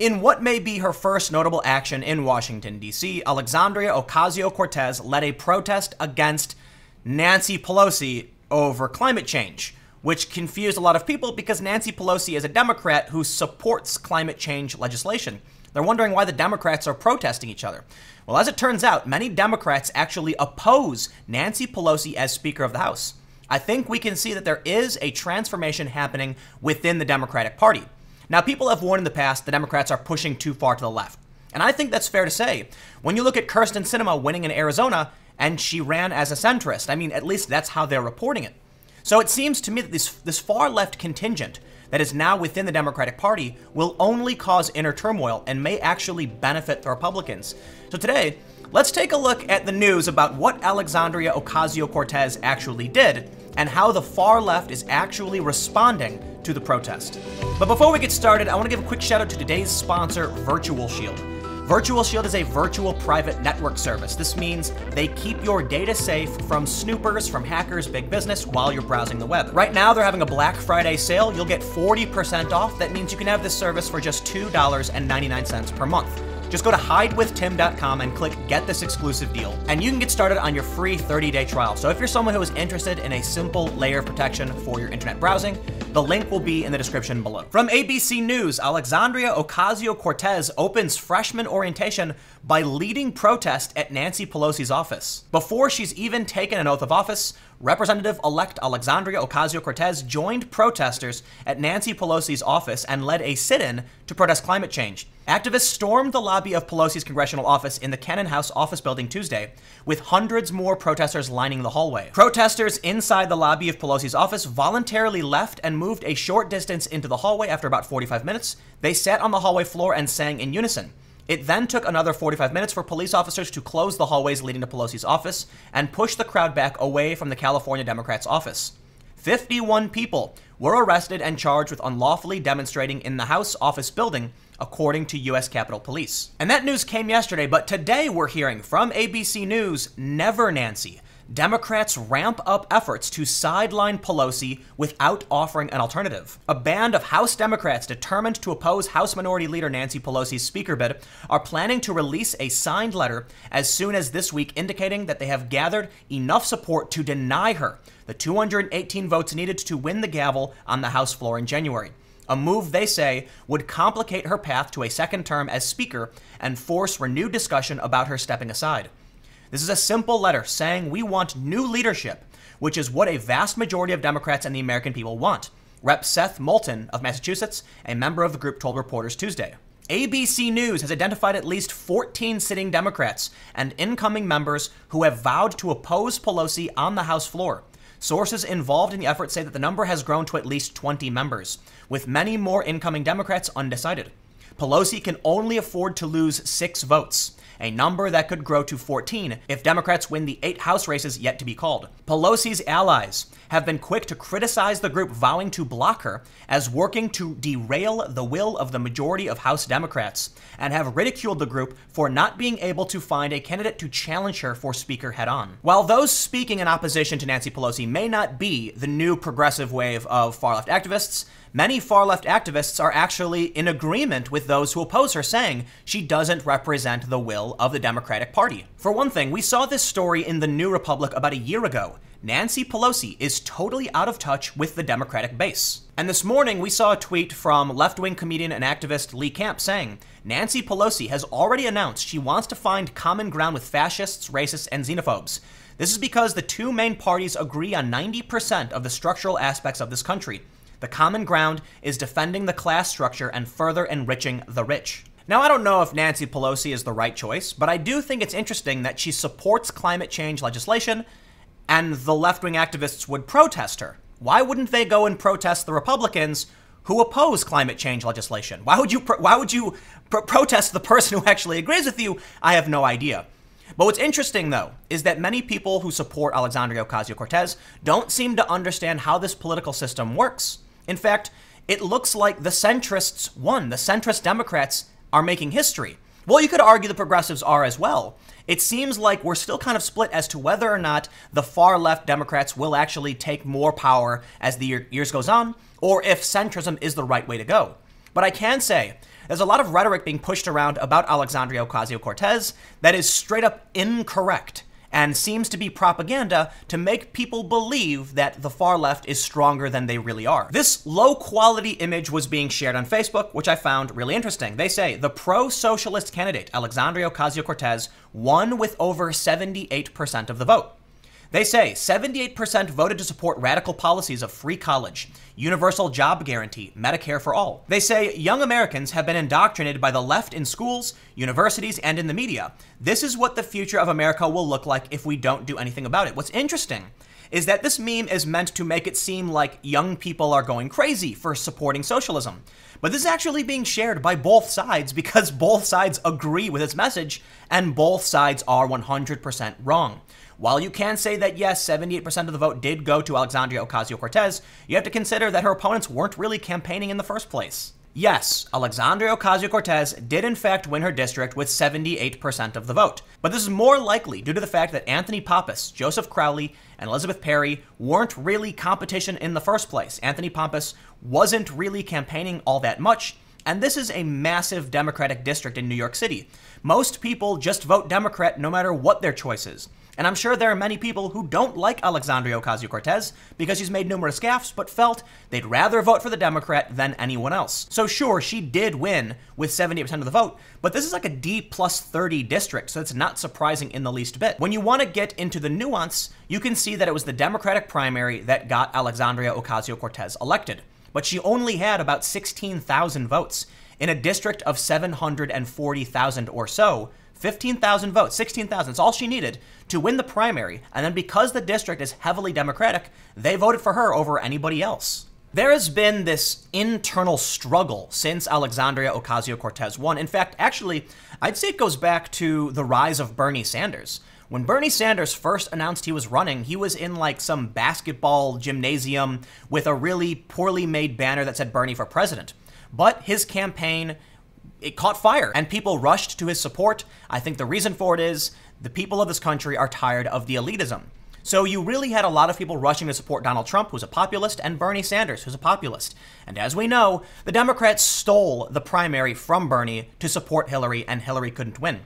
In what may be her first notable action in Washington, D.C., Alexandria Ocasio Cortez led a protest against Nancy Pelosi over climate change, which confused a lot of people because Nancy Pelosi is a Democrat who supports climate change legislation. They're wondering why the Democrats are protesting each other. Well, as it turns out, many Democrats actually oppose Nancy Pelosi as Speaker of the House. I think we can see that there is a transformation happening within the Democratic Party. Now, people have warned in the past the Democrats are pushing too far to the left. And I think that's fair to say. When you look at Kyrsten Sinema winning in Arizona, and she ran as a centrist, I mean, at least that's how they're reporting it. So it seems to me that this, this far left contingent that is now within the Democratic Party will only cause inner turmoil and may actually benefit the Republicans. So today, let's take a look at the news about what Alexandria Ocasio Cortez actually did and how the far left is actually responding to the protest. But before we get started, I want to give a quick shout out to today's sponsor, Virtual Shield. Virtual Shield is a virtual private network service. This means they keep your data safe from snoopers, from hackers, big business while you're browsing the web. Right now, they're having a Black Friday sale. You'll get 40% off. That means you can have this service for just $2.99 per month. Just go to hidewithtim.com and click Get This Exclusive Deal, and you can get started on your free 30 day trial. So, if you're someone who is interested in a simple layer of protection for your internet browsing, the link will be in the description below. From ABC News, Alexandria Ocasio Cortez opens freshman orientation by leading protest at Nancy Pelosi's office. Before she's even taken an oath of office, Representative elect Alexandria Ocasio Cortez joined protesters at Nancy Pelosi's office and led a sit in to protest climate change. Activists stormed the lobby of Pelosi's congressional office in the Cannon House office building Tuesday, with hundreds more protesters lining the hallway. Protesters inside the lobby of Pelosi's office voluntarily left and moved a short distance into the hallway after about 45 minutes. They sat on the hallway floor and sang in unison. It then took another 45 minutes for police officers to close the hallways leading to Pelosi's office and push the crowd back away from the California Democrats' office. 51 people were arrested and charged with unlawfully demonstrating in the House office building, according to U.S. Capitol Police. And that news came yesterday, but today we're hearing from ABC News Never Nancy Democrats ramp up efforts to sideline Pelosi without offering an alternative. A band of House Democrats determined to oppose House Minority Leader Nancy Pelosi's speaker bid are planning to release a signed letter as soon as this week indicating that they have gathered enough support to deny her the 218 votes needed to win the gavel on the House floor in January. A move they say would complicate her path to a second term as Speaker and force renewed discussion about her stepping aside. This is a simple letter saying we want new leadership, which is what a vast majority of Democrats and the American people want. Rep. Seth Moulton of Massachusetts, a member of the group, told reporters Tuesday. ABC News has identified at least 14 sitting Democrats and incoming members who have vowed to oppose Pelosi on the House floor. Sources involved in the effort say that the number has grown to at least 20 members, with many more incoming Democrats undecided. Pelosi can only afford to lose six votes a number that could grow to 14 if Democrats win the eight House races yet to be called. Pelosi's allies have been quick to criticize the group vowing to block her as working to derail the will of the majority of House Democrats, and have ridiculed the group for not being able to find a candidate to challenge her for Speaker head on. While those speaking in opposition to Nancy Pelosi may not be the new progressive wave of far left activists, Many far left activists are actually in agreement with those who oppose her, saying she doesn't represent the will of the Democratic Party. For one thing, we saw this story in the New Republic about a year ago. Nancy Pelosi is totally out of touch with the Democratic base. And this morning, we saw a tweet from left wing comedian and activist Lee Camp saying Nancy Pelosi has already announced she wants to find common ground with fascists, racists, and xenophobes. This is because the two main parties agree on 90% of the structural aspects of this country. The common ground is defending the class structure and further enriching the rich. Now, I don't know if Nancy Pelosi is the right choice, but I do think it's interesting that she supports climate change legislation and the left wing activists would protest her. Why wouldn't they go and protest the Republicans who oppose climate change legislation? Why would you, why would you pro- protest the person who actually agrees with you? I have no idea. But what's interesting, though, is that many people who support Alexandria Ocasio Cortez don't seem to understand how this political system works. In fact, it looks like the centrists won. The centrist Democrats are making history. Well, you could argue the progressives are as well. It seems like we're still kind of split as to whether or not the far left Democrats will actually take more power as the year, years goes on, or if centrism is the right way to go. But I can say there's a lot of rhetoric being pushed around about Alexandria Ocasio Cortez that is straight up incorrect and seems to be propaganda to make people believe that the far left is stronger than they really are. This low quality image was being shared on Facebook, which I found really interesting. They say the pro socialist candidate, Alexandria Ocasio Cortez, won with over 78% of the vote. They say 78% voted to support radical policies of free college, universal job guarantee, Medicare for all. They say young Americans have been indoctrinated by the left in schools, universities, and in the media. This is what the future of America will look like if we don't do anything about it. What's interesting is that this meme is meant to make it seem like young people are going crazy for supporting socialism. But this is actually being shared by both sides because both sides agree with its message and both sides are 100% wrong. While you can say that yes, 78% of the vote did go to Alexandria Ocasio Cortez, you have to consider that her opponents weren't really campaigning in the first place. Yes, Alexandria Ocasio Cortez did in fact win her district with 78% of the vote. But this is more likely due to the fact that Anthony Pappas, Joseph Crowley, and Elizabeth Perry weren't really competition in the first place. Anthony Pappas wasn't really campaigning all that much, and this is a massive Democratic district in New York City. Most people just vote Democrat no matter what their choice is. And I'm sure there are many people who don't like Alexandria Ocasio Cortez because she's made numerous gaffes, but felt they'd rather vote for the Democrat than anyone else. So, sure, she did win with 70% of the vote, but this is like a D plus 30 district, so it's not surprising in the least bit. When you want to get into the nuance, you can see that it was the Democratic primary that got Alexandria Ocasio Cortez elected. But she only had about 16,000 votes in a district of 740,000 or so. 15,000 votes, 16,000, it's all she needed to win the primary. And then because the district is heavily Democratic, they voted for her over anybody else. There has been this internal struggle since Alexandria Ocasio Cortez won. In fact, actually, I'd say it goes back to the rise of Bernie Sanders. When Bernie Sanders first announced he was running, he was in like some basketball gymnasium with a really poorly made banner that said Bernie for president. But his campaign it caught fire and people rushed to his support. I think the reason for it is the people of this country are tired of the elitism. So you really had a lot of people rushing to support Donald Trump, who's a populist, and Bernie Sanders, who's a populist. And as we know, the Democrats stole the primary from Bernie to support Hillary, and Hillary couldn't win.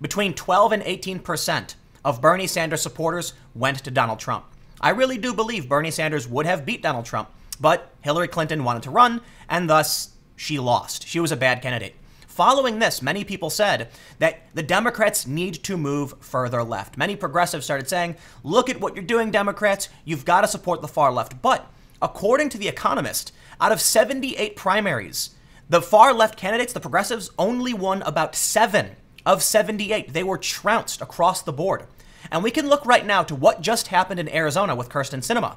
Between 12 and 18 percent of Bernie Sanders supporters went to Donald Trump. I really do believe Bernie Sanders would have beat Donald Trump, but Hillary Clinton wanted to run, and thus she lost. She was a bad candidate. Following this, many people said that the Democrats need to move further left. Many progressives started saying, look at what you're doing, Democrats. You've got to support the far left. But according to The Economist, out of 78 primaries, the far left candidates, the progressives, only won about seven of 78. They were trounced across the board. And we can look right now to what just happened in Arizona with Kyrsten Sinema.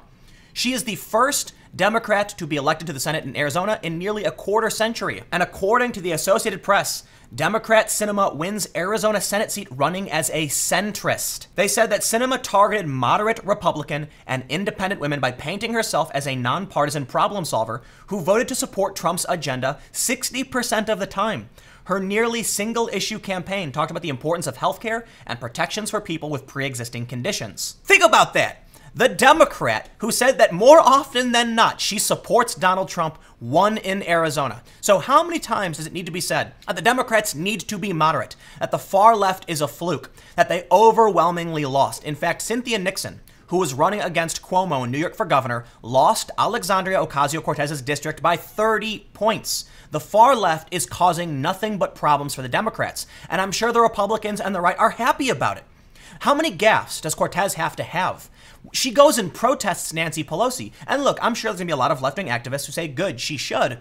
She is the first Democrat to be elected to the Senate in Arizona in nearly a quarter century. And according to the Associated Press, Democrat Sinema wins Arizona Senate seat running as a centrist. They said that Sinema targeted moderate Republican and independent women by painting herself as a nonpartisan problem solver who voted to support Trump's agenda 60% of the time. Her nearly single issue campaign talked about the importance of healthcare and protections for people with pre existing conditions. Think about that the Democrat who said that more often than not she supports Donald Trump won in Arizona. So, how many times does it need to be said that the Democrats need to be moderate, that the far left is a fluke, that they overwhelmingly lost? In fact, Cynthia Nixon, who was running against Cuomo in New York for governor, lost Alexandria Ocasio Cortez's district by 30 points. The far left is causing nothing but problems for the Democrats, and I'm sure the Republicans and the right are happy about it. How many gaffes does Cortez have to have? She goes and protests Nancy Pelosi. And look, I'm sure there's going to be a lot of left wing activists who say, good, she should.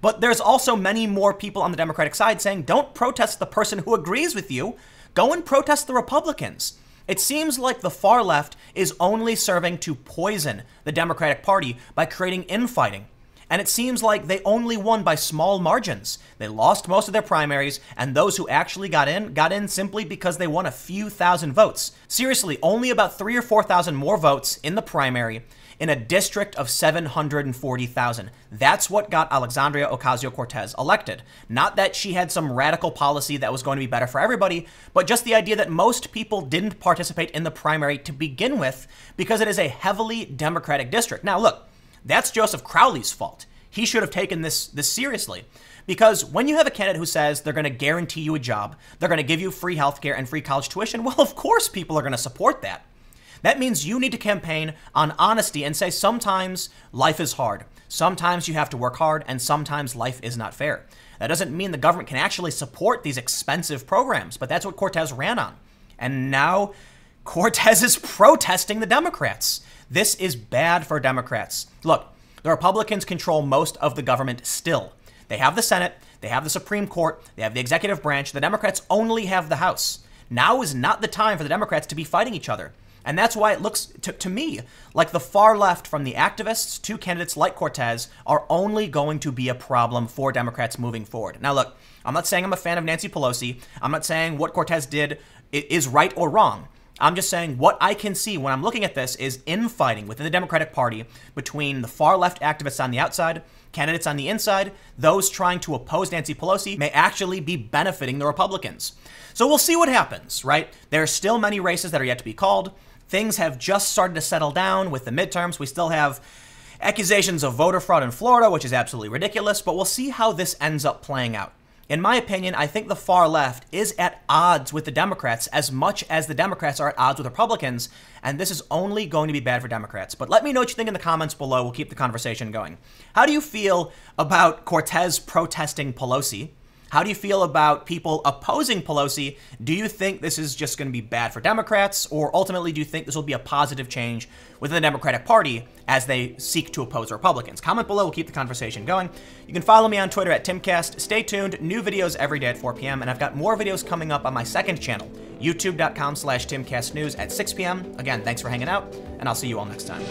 But there's also many more people on the Democratic side saying, don't protest the person who agrees with you. Go and protest the Republicans. It seems like the far left is only serving to poison the Democratic Party by creating infighting and it seems like they only won by small margins. They lost most of their primaries, and those who actually got in got in simply because they won a few thousand votes. Seriously, only about three or 4,000 more votes in the primary in a district of 740,000. That's what got Alexandria Ocasio Cortez elected. Not that she had some radical policy that was going to be better for everybody, but just the idea that most people didn't participate in the primary to begin with because it is a heavily Democratic district. Now, look, that's Joseph Crowley's fault. He should have taken this this seriously. Because when you have a candidate who says they're going to guarantee you a job, they're going to give you free healthcare and free college tuition, well, of course people are going to support that. That means you need to campaign on honesty and say sometimes life is hard. Sometimes you have to work hard, and sometimes life is not fair. That doesn't mean the government can actually support these expensive programs, but that's what Cortez ran on. And now Cortez is protesting the Democrats. This is bad for Democrats. Look, the Republicans control most of the government still. They have the Senate, they have the Supreme Court, they have the executive branch. The Democrats only have the House. Now is not the time for the Democrats to be fighting each other. And that's why it looks to, to, me like the far left, from the activists to candidates like Cortez, are only going to be a problem for Democrats moving forward. Now, look, I'm not saying I'm a fan of Nancy Pelosi. I'm not saying what Cortez did is right or wrong. I'm just saying what I can see when I'm looking at this is infighting within the Democratic Party between the far left activists on the outside, candidates on the inside, those trying to oppose Nancy Pelosi may actually be benefiting the Republicans. So we'll see what happens, right? There are still many races that are yet to be called. Things have just started to settle down with the midterms. We still have accusations of voter fraud in Florida, which is absolutely ridiculous, but we'll see how this ends up playing out. In my opinion, I think the far left is at odds with the Democrats as much as the Democrats are at odds with Republicans, and this is only going to be bad for Democrats. But let me know what you think in the comments below. We'll keep the conversation going. How do you feel about Cortez protesting Pelosi? How do you feel about people opposing Pelosi? Do you think this is just going to be bad for Democrats, or ultimately do you think this will be a positive change within the Democratic Party as they seek to oppose Republicans? Comment below, we'll keep the conversation going. You can follow me on Twitter at Timcast. Stay tuned, new videos every day at 4 p.m., and I've got more videos coming up on my second channel, youtube.com slash timcastnews at 6 p.m. Again, thanks for hanging out, and I'll see you all next time.